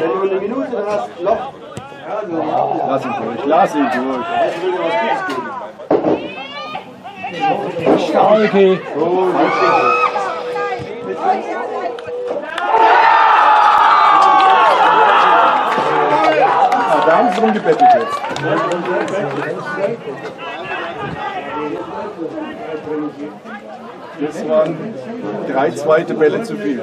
Wenn du eine Minute hast, Loch. Lass ihn durch, lass ihn durch. Starke. Ah, da haben sie drum gebettelt jetzt. Das waren drei zweite Bälle zu viel.